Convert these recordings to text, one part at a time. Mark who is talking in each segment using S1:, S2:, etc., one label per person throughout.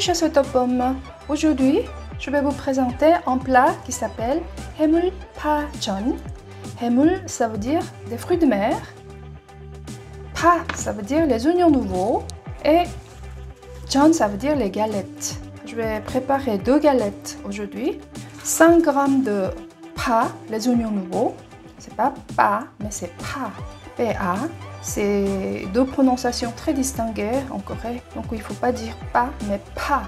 S1: chasseurs de pommes. Aujourd'hui, je vais vous présenter un plat qui s'appelle Hemul Pajeon. Hemul, ça veut dire des fruits de mer. Pa, ça veut dire les oignons nouveaux. Et John, ça veut dire les galettes. Je vais préparer deux galettes aujourd'hui. 5 g de pa, les oignons nouveaux. C'est pas pa, mais c'est pa. PA. C'est deux prononciations très distinguées en Corée. Donc il ne faut pas dire pa, mais pa.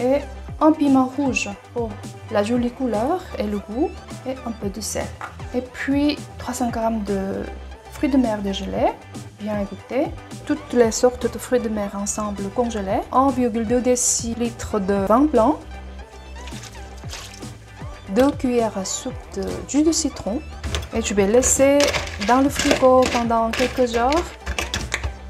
S1: Et un piment rouge pour la jolie couleur et le goût et un peu de sel. Et puis 300 g de fruits de mer dégelés, bien égouttés. Toutes les sortes de fruits de mer ensemble congelés. 1,2 décilitres de vin blanc. 2 cuillères à soupe de jus de citron. Et je vais laisser dans le frigo pendant quelques heures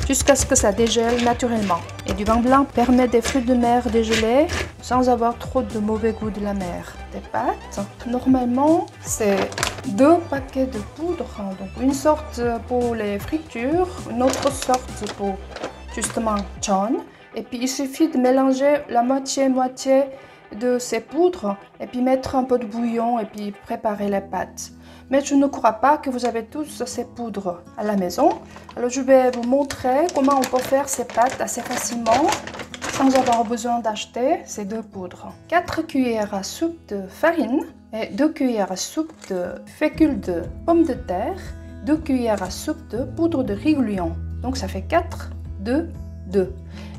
S1: jusqu'à ce que ça dégèle naturellement. Et du vin blanc permet des fruits de mer dégelés sans avoir trop de mauvais goût de la mer. Des pâtes, normalement c'est deux paquets de poudre, donc une sorte pour les fritures, une autre sorte pour justement chon. Et puis il suffit de mélanger la moitié-moitié de ces poudres et puis mettre un peu de bouillon et puis préparer les pâtes. Mais je ne crois pas que vous avez tous ces poudres à la maison. Alors je vais vous montrer comment on peut faire ces pâtes assez facilement sans avoir besoin d'acheter ces deux poudres. 4 cuillères à soupe de farine et 2 cuillères à soupe de fécule de pommes de terre, 2 cuillères à soupe de poudre de riz. Donc ça fait 4, 2, 2.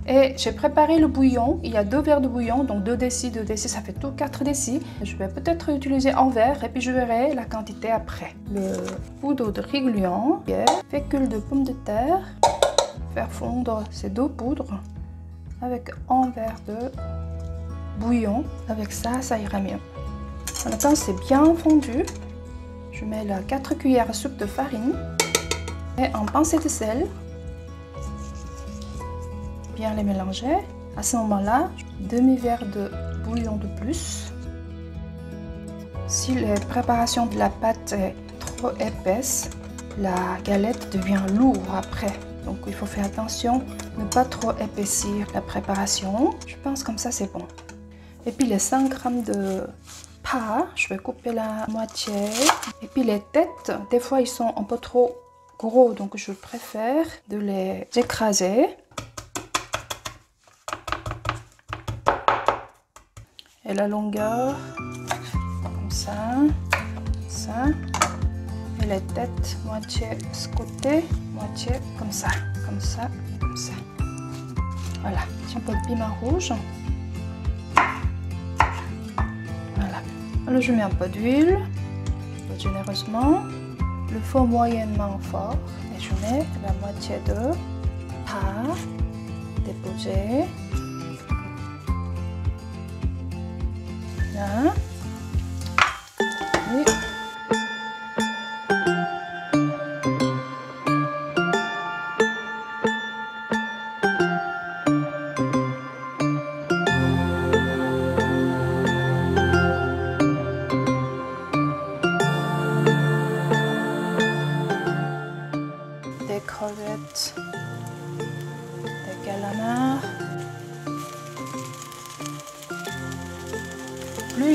S1: Et j'ai préparé le bouillon. Il y a deux verres de bouillon, donc 2 décis, 2 décis, ça fait tout 4 décis. Je vais peut-être utiliser un verre et puis je verrai la quantité après. Le poudre de riz gluant, fécule de pommes de terre, faire fondre ces deux poudres avec un verre de bouillon. Avec ça, ça ira mieux. Maintenant, c'est bien fondu. Je mets la 4 cuillères à soupe de farine et un pincée de sel bien les mélanger. À ce moment-là, demi-verre de bouillon de plus. Si la préparation de la pâte est trop épaisse, la galette devient lourde après. Donc il faut faire attention, ne pas trop épaissir la préparation. Je pense comme ça c'est bon. Et puis les 100 g de pas, je vais couper la moitié. Et puis les têtes, des fois ils sont un peu trop gros, donc je préfère de les écraser. La longueur comme ça, ça et les têtes moitié ce côté, moitié comme ça, comme ça, comme ça. Voilà, un peu de piment rouge. Voilà. Alors je mets un peu d'huile, généreusement, le feu moyennement fort et je mets la moitié de pas déposé Là.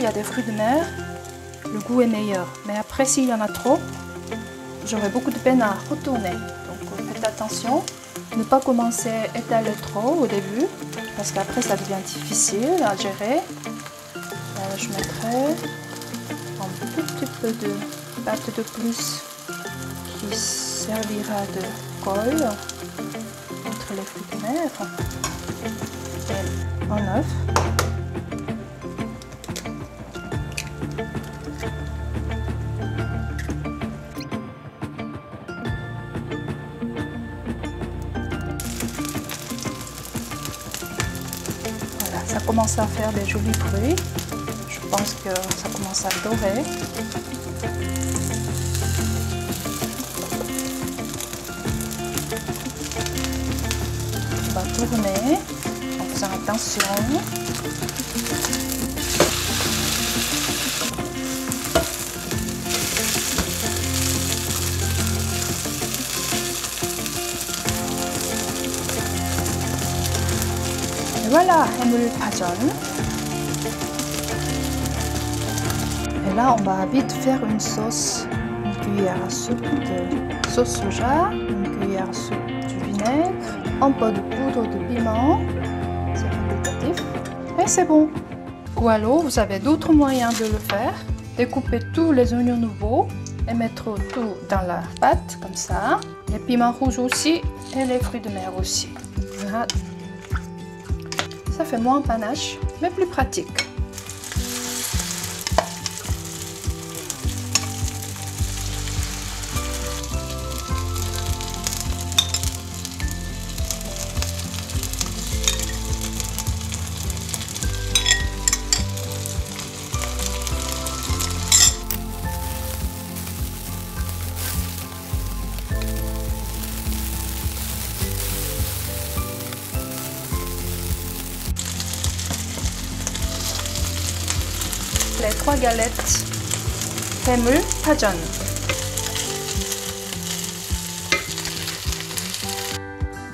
S1: A des fruits de mer, le goût est meilleur. Mais après, s'il y en a trop, j'aurai beaucoup de peine à retourner. Donc faites attention, ne pas commencer à étaler trop au début, parce qu'après ça devient difficile à gérer. Euh, je mettrai un tout petit peu de pâte de plus qui servira de colle entre les fruits de mer et un œuf. Voilà, ça commence à faire des jolis fruits. Je pense que ça commence à dorer. On va tourner en faisant attention. voilà, 해물 파전. Et là, on va vite faire une sauce. Une cuillère à soupe de sauce soja, une cuillère à soupe du vinaigre, un peu de poudre de piment. C'est facultatif. Et c'est bon. Ou alors, vous avez d'autres moyens de le faire. Découper tous les oignons nouveaux et mettre tout dans la pâte, comme ça. Les piments rouges aussi et les fruits de mer aussi. Voilà. Ça fait moins panache, mais plus pratique. les trois galettes 해물 파전.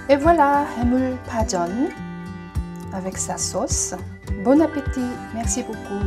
S1: Et voilà, 해물 파전 avec sa sauce. Bon appétit, merci beaucoup.